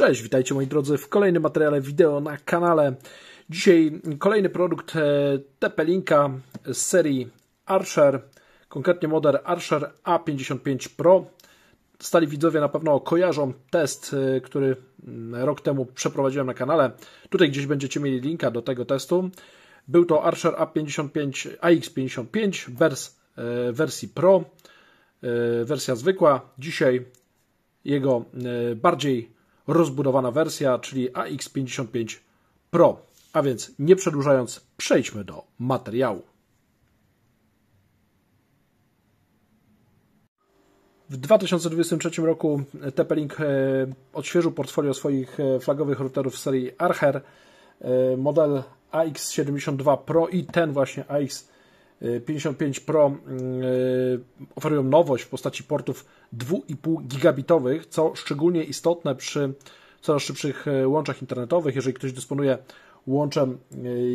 Cześć, witajcie moi drodzy w kolejnym materiale wideo na kanale. Dzisiaj kolejny produkt e, TP-Linka z serii Archer, konkretnie model Archer A55 Pro. Stali widzowie na pewno kojarzą test, e, który mm, rok temu przeprowadziłem na kanale. Tutaj gdzieś będziecie mieli linka do tego testu. Był to Archer A55, AX55 wers, e, wersji Pro, wersja zwykła. Dzisiaj jego bardziej rozbudowana wersja, czyli AX55 Pro. A więc nie przedłużając, przejdźmy do materiału. W 2023 roku TP-Link e, odświeżył portfolio swoich e, flagowych routerów serii Archer. E, model AX72 Pro i ten właśnie AX55 Pro oferują nowość w postaci portów 2,5 gigabitowych, co szczególnie istotne przy coraz szybszych e, łączach internetowych. Jeżeli ktoś dysponuje łączem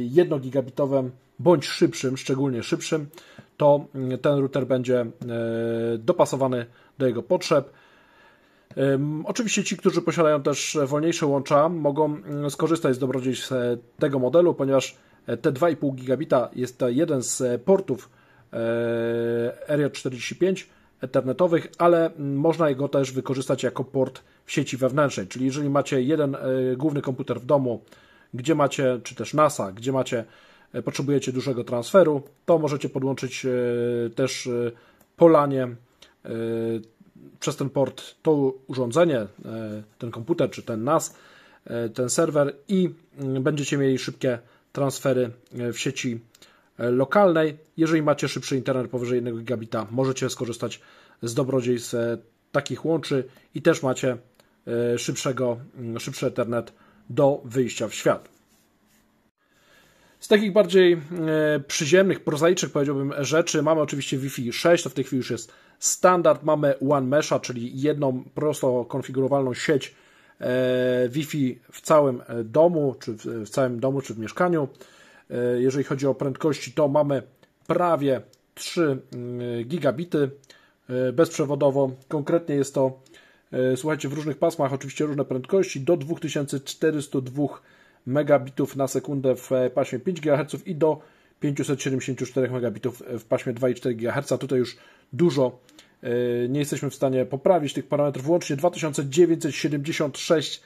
1 e, gigabitowym bądź szybszym, szczególnie szybszym, to mm, ten router będzie e, dopasowany do jego potrzeb. Oczywiście ci, którzy posiadają też wolniejsze łącza, mogą mm, skorzystać z dobrodziejstw tego modelu, ponieważ te 2,5 gigabita jest to jeden z portów RJ45, ethernetowych, ale można go też wykorzystać jako port w sieci wewnętrznej. Czyli jeżeli macie jeden e, główny komputer w domu, gdzie macie, czy też NASA, gdzie macie, e, potrzebujecie dużego transferu, to możecie podłączyć e, też polanie przez ten port to urządzenie, ten komputer czy ten NAS, ten serwer i będziecie mieli szybkie transfery w sieci lokalnej. Jeżeli macie szybszy internet powyżej 1 gigabita, możecie skorzystać z dobrodziejstw e, takich łączy i też macie e, szybszego, mm, szybszy Ethernet do wyjścia w świat. Z takich bardziej e, przyziemnych, prozaicznych powiedziałbym rzeczy mamy oczywiście Wi-Fi 6, to w tej chwili już jest standard. Mamy One Mesha, czyli jedną prosto konfigurowalną sieć Wi-Fi w całym domu, czy w całym domu, czy w mieszkaniu. Jeżeli chodzi o prędkości, to mamy prawie 3 mm, gigabity E, bezprzewodowo. Konkretnie jest to, e, słuchajcie, w różnych pasmach, oczywiście różne prędkości, do 2402 megabitów na sekundę w paśmie 5 GHz i do 574 megabitów w paśmie 2,4 GHz. Tutaj już dużo e, nie jesteśmy w stanie poprawić tych parametrów. Włącznie 2976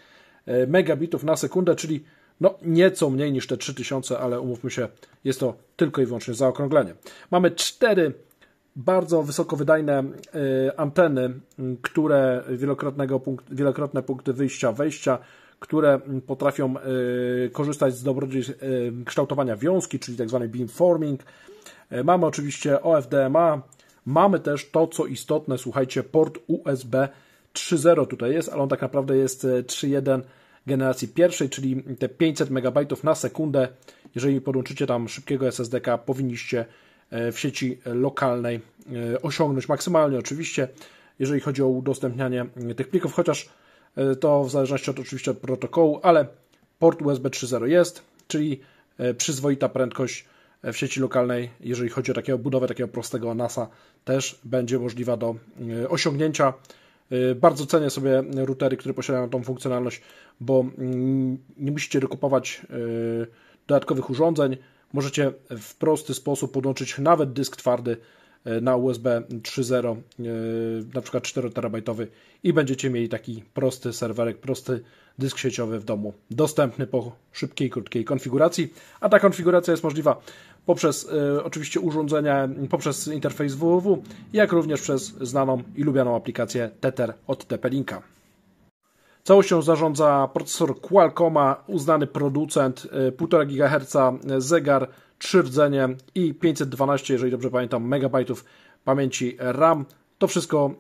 megabitów na sekundę, czyli no nieco mniej niż te 3000, ale umówmy się, jest to tylko i wyłącznie zaokrąglenie. Mamy cztery bardzo wysokowydajne y, anteny, które wielokrotnego punkt, wielokrotne punkty wyjścia, wejścia, które potrafią korzystać z dobrodziejstw kształtowania wiązki, czyli tzw. Tak beamforming. Mamy oczywiście OFDMA, mamy też to, co istotne, słuchajcie, port USB 3.0 tutaj jest, ale on tak naprawdę jest 3.1 generacji pierwszej, czyli te 500 MB na sekundę. Jeżeli podłączycie tam szybkiego SSD, powinniście E, w sieci lokalnej e, osiągnąć maksymalnie oczywiście, jeżeli chodzi o udostępnianie tych plików, chociaż e, to w zależności od oczywiście od protokołu, ale port USB 3.0 jest, czyli przyzwoita prędkość w sieci lokalnej, jeżeli chodzi o takiego budowę takiego prostego NASa, też będzie możliwa do osiągnięcia. Bardzo cenię sobie routery, które posiadają tą funkcjonalność, bo mm, nie musicie dokupować dodatkowych urządzeń, możecie w prosty sposób podłączyć nawet dysk twardy e, na USB 3.0, e, na przykład 4 terabajtowy i będziecie mieli taki prosty serwerek, prosty dysk sieciowy w domu, dostępny po szybkiej, krótkiej konfiguracji, a ta konfiguracja jest możliwa poprzez e, oczywiście urządzenia, poprzez interfejs www, jak również przez znaną i lubianą aplikację Tether od TP-Linka. Całością zarządza procesor Qualcomma, uznany producent 1,5 GHz, zegar, 3 rdzenie i 512, jeżeli dobrze pamiętam, megabajtów pamięci RAM. To wszystko,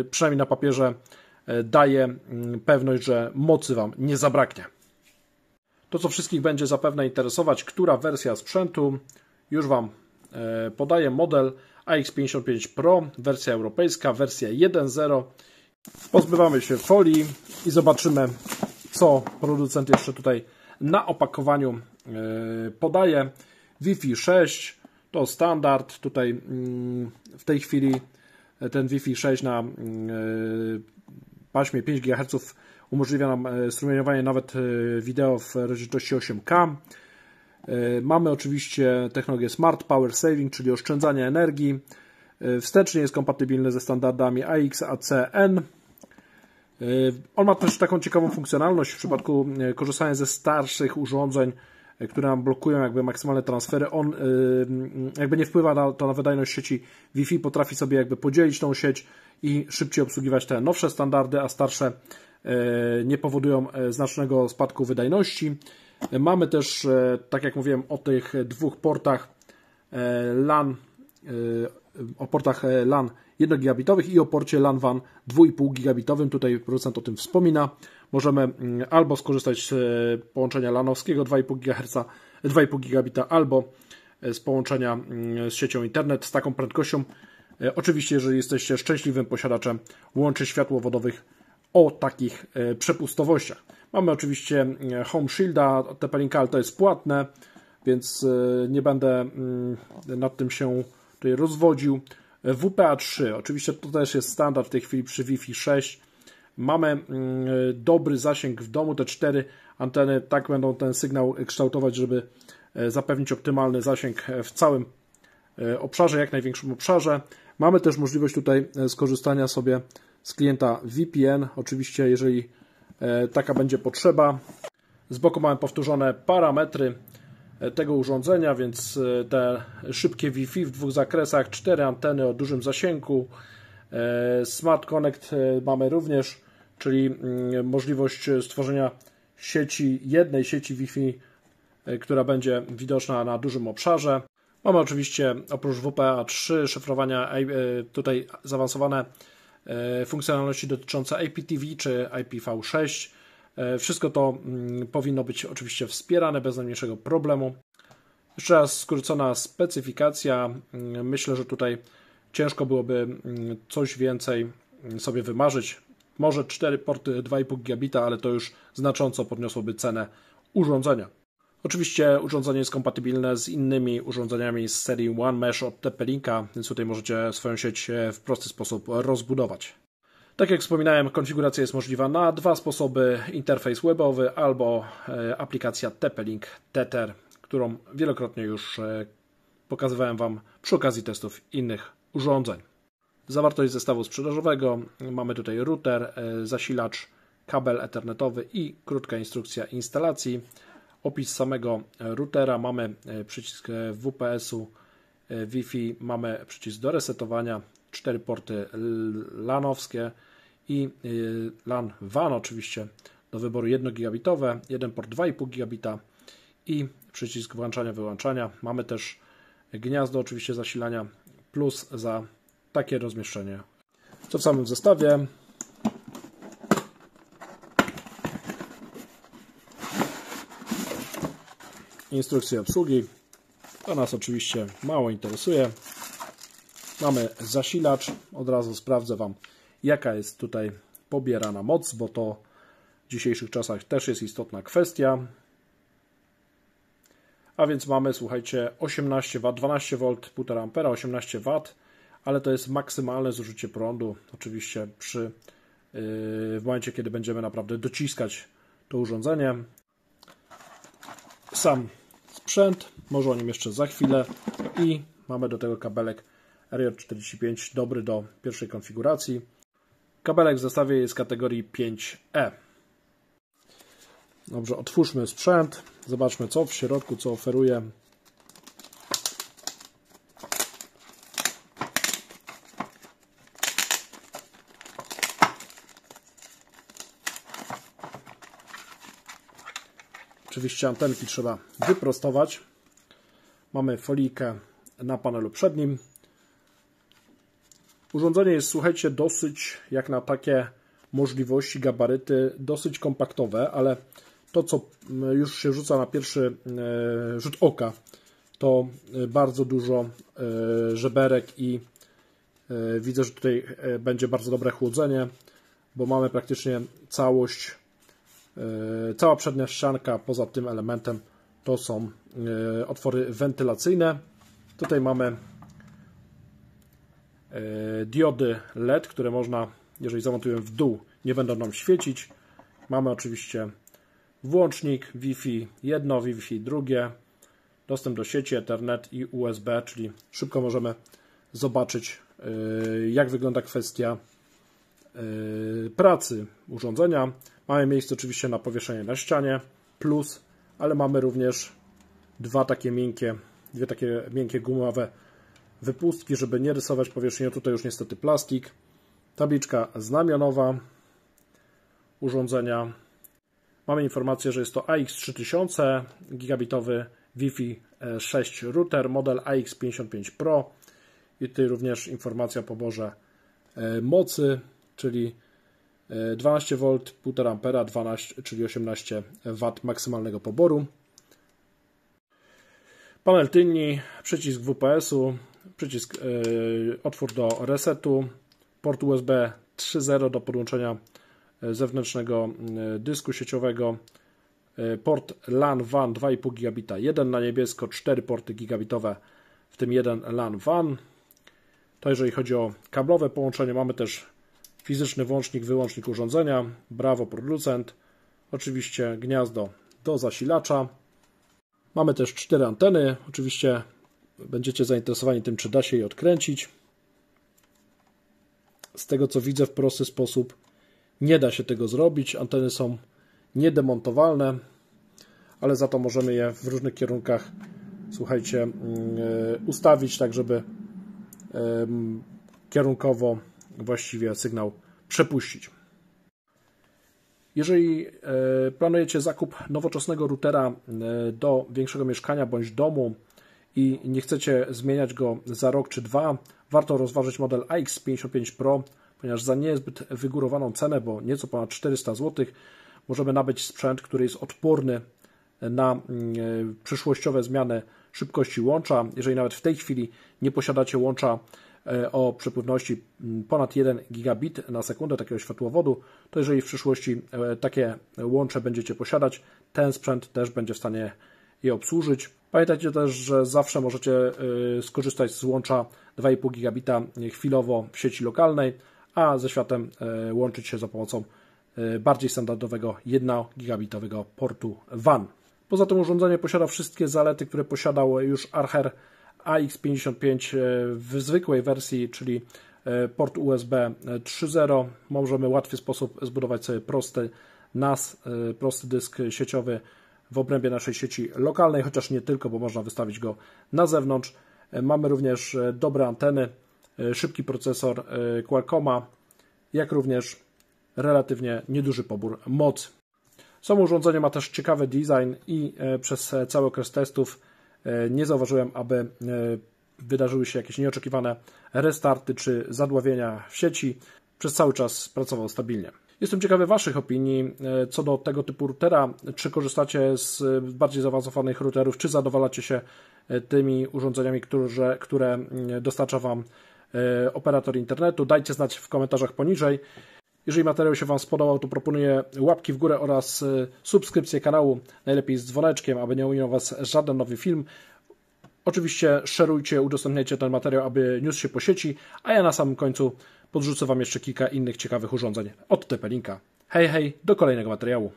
e, przynajmniej na papierze, e, daje mm, pewność, że mocy Wam nie zabraknie. To, co wszystkich będzie zapewne interesować, która wersja sprzętu, już Wam e, podaję model AX55 Pro, wersja europejska, wersja 1.0 Pozbywamy się folii i zobaczymy, co producent jeszcze tutaj na opakowaniu e, podaje. Wi-Fi 6 to standard. Tutaj mm, w tej chwili ten Wi-Fi 6 na mm, e, paśmie 5 GHz umożliwia nam strumieniowanie nawet wideo w rozdzielczości 8K. Mamy oczywiście technologię Smart Power Saving, czyli oszczędzanie energii. Wstecznie jest kompatybilny ze standardami AX, ACN. On ma też taką ciekawą funkcjonalność w przypadku korzystania ze starszych urządzeń które nam blokują jakby maksymalne transfery, on jakby nie wpływa na, to na wydajność sieci Wi-Fi, potrafi sobie jakby podzielić tą sieć i szybciej obsługiwać te nowsze standardy, a starsze nie powodują y, znacznego spadku wydajności. Mamy też, tak jak mówiłem, o tych dwóch portach LAN, o portach LAN 1 gigabitowych i o porcie LAN WAN 2,5 gigabitowym. Tutaj producent o tym wspomina. Możemy mm, albo skorzystać z e, połączenia LANowskiego 2,5 GHz, 2,5 gigabita, albo e, z połączenia mm, z siecią internet z taką prędkością. E, oczywiście, jeżeli jesteście szczęśliwym posiadaczem łączy światłowodowych o takich przepustowościach. Mamy oczywiście mm, Home Shielda, TP-Link, ale to jest płatne, więc nie będę nad tym się tutaj rozwodził. WPA3, oczywiście to też jest standard w tej chwili przy Wi-Fi 6. Mamy mm, dobry zasięg w domu, te cztery anteny tak będą ten sygnał kształtować, żeby e, zapewnić optymalny zasięg w całym e, obszarze, jak największym obszarze. Mamy też możliwość tutaj e, skorzystania sobie z klienta VPN, oczywiście jeżeli taka będzie potrzeba. Z boku mamy powtórzone parametry tego urządzenia, więc e, te szybkie Wi-Fi w dwóch zakresach, cztery anteny o dużym zasięgu. E, Smart Connect e, mamy również, czyli mm, możliwość stworzenia sieci, jednej sieci Wi-Fi, która będzie widoczna na dużym obszarze. Mamy oczywiście oprócz WPA3 szyfrowania tutaj zaawansowane funkcjonalności dotyczące IPTV czy IPv6 E, wszystko to mm, powinno być oczywiście wspierane bez najmniejszego problemu. Jeszcze raz skrócona specyfikacja. Mm, myślę, że tutaj ciężko byłoby mm, coś więcej sobie wymarzyć. Może 4 porty 2,5 gigabita, ale to już znacząco podniosłoby cenę urządzenia. Oczywiście urządzenie jest kompatybilne z innymi urządzeniami z serii One Mesh od TP-Linka, więc tutaj możecie swoją sieć e, w prosty sposób rozbudować. Tak jak wspominałem, konfiguracja jest możliwa na dwa sposoby: interfejs webowy albo e, aplikacja TP-Link Tether, którą wielokrotnie już e, pokazywałem Wam przy okazji testów innych urządzeń. Zawartość zestawu sprzedażowego: mamy tutaj router, zasilacz, kabel ethernetowy i krótka instrukcja instalacji. Opis samego routera: mamy przycisk WPS-u, Wi-Fi, mamy przycisk do resetowania, cztery porty LANowskie i LAN WAN oczywiście do wyboru 1 gigabitowe, jeden port 2,5 gigabita i przycisk włączania, wyłączania. Mamy też gniazdo oczywiście zasilania plus za takie rozmieszczenie. Co w samym zestawie? Instrukcja obsługi. To nas oczywiście mało interesuje. Mamy zasilacz. Od razu sprawdzę Wam, jaka jest tutaj pobierana moc, bo to w dzisiejszych czasach też jest istotna kwestia. A więc mamy, słuchajcie, 18 W, 12 V, 1,5 A, 18 W, ale to jest maksymalne zużycie prądu. Oczywiście przy yy, w momencie, kiedy będziemy naprawdę dociskać to urządzenie. Sam sprzęt, może o nim jeszcze za chwilę i mamy do tego kabelek RJ45 dobry do pierwszej konfiguracji. Kabelek w zestawie jest kategorii 5E. Dobrze, otwórzmy sprzęt. Zobaczmy co w środku, co oferuje. Oczywiście antenki trzeba wyprostować. Mamy folijkę na panelu przednim. Urządzenie jest, słuchajcie, dosyć, jak na takie możliwości, gabaryty, dosyć kompaktowe, ale to, co już się rzuca na pierwszy e, rzut oka, to e, bardzo dużo e, żeberek i widzę, że tutaj będzie bardzo dobre chłodzenie, bo mamy praktycznie całość, cała przednia ścianka poza tym elementem to są otwory wentylacyjne. Tutaj mamy E, diody LED, które można, jeżeli zamontujemy w dół, nie będą nam świecić Mamy oczywiście włącznik Wi-Fi jedno, Wi-Fi drugie, dostęp do sieci Ethernet i USB, czyli szybko możemy zobaczyć, jak wygląda kwestia pracy urządzenia. Mamy miejsce oczywiście na powieszenie na ścianie, plus, ale mamy również dwa takie miękkie, dwie takie miękkie gumowe wypustki, żeby nie rysować powierzchni. Tutaj już niestety plastik. Tabliczka znamionowa urządzenia. Mamy informację, że jest to AX3000 gigabitowy Wi-Fi 6 router, model AX55 Pro. I tutaj również informacja o poborze e, mocy, czyli 12 V, 1,5 A, 12, czyli 18 W maksymalnego poboru. Panel tylni, przycisk WPS-u, przycisk yy, otwór do resetu, port USB 3.0 do podłączenia e, zewnętrznego yy, dysku sieciowego, port LAN WAN 2,5 gigabita, jeden na niebiesko, 4 porty gigabitowe, w tym jeden LAN WAN. To jeżeli chodzi o kablowe połączenie, mamy też fizyczny włącznik, wyłącznik urządzenia, brawo producent, oczywiście gniazdo do zasilacza. Mamy też cztery anteny, oczywiście będziecie zainteresowani tym, czy da się je odkręcić. Z tego co widzę w prosty sposób nie da się tego zrobić. Anteny są niedemontowalne, ale za to możemy je w różnych kierunkach, słuchajcie, mm, e, ustawić tak, żeby kierunkowo właściwie sygnał przepuścić. Jeżeli e, planujecie zakup nowoczesnego routera e, do większego mieszkania bądź domu i nie chcecie zmieniać go za rok czy dwa, warto rozważyć model AX55 Pro, ponieważ za niezbyt wygórowaną cenę, bo nieco ponad 400 zł, możemy nabyć sprzęt, który jest odporny na mm, e, przyszłościowe zmiany szybkości łącza. Jeżeli nawet w tej chwili nie posiadacie łącza o przepływności mm, ponad 1 gigabit na sekundę takiego światłowodu, to jeżeli w przyszłości e, takie łącze będziecie posiadać, ten sprzęt też będzie w stanie je obsłużyć. Pamiętajcie też, że zawsze możecie e, skorzystać z łącza 2,5 gigabita chwilowo w sieci lokalnej, a ze światem łączyć się za pomocą bardziej standardowego 1 gigabitowego portu WAN. Poza tym urządzenie posiada wszystkie zalety, które posiadał już Archer AX55 e, w zwykłej wersji, czyli e, port USB 3.0. Możemy w łatwy sposób zbudować sobie prosty NAS, e, prosty dysk sieciowy w obrębie naszej sieci lokalnej, chociaż nie tylko, bo można wystawić go na zewnątrz. Mamy również dobre anteny, szybki procesor Qualcomma, jak również relatywnie nieduży pobór mocy. Samo urządzenie ma też ciekawy design i przez cały okres testów E, nie zauważyłem, aby e, wydarzyły się jakieś nieoczekiwane restarty czy zadławienia w sieci. Przez cały czas pracował stabilnie. Jestem ciekawy Waszych opinii e, co do tego typu routera. Czy korzystacie z bardziej zaawansowanych routerów, czy zadowalacie się tymi urządzeniami, które, które dostarcza Wam operator internetu? Dajcie znać w komentarzach poniżej. Jeżeli materiał się Wam spodobał, to proponuję łapki w górę oraz y, subskrypcję kanału, najlepiej z dzwoneczkiem, aby nie ominął Was żaden nowy film. Oczywiście szerujcie, udostępniajcie ten materiał, aby niósł się po sieci, a ja na samym końcu podrzucę Wam jeszcze kilka innych ciekawych urządzeń od TP-Linka. Hej, hej, do kolejnego materiału.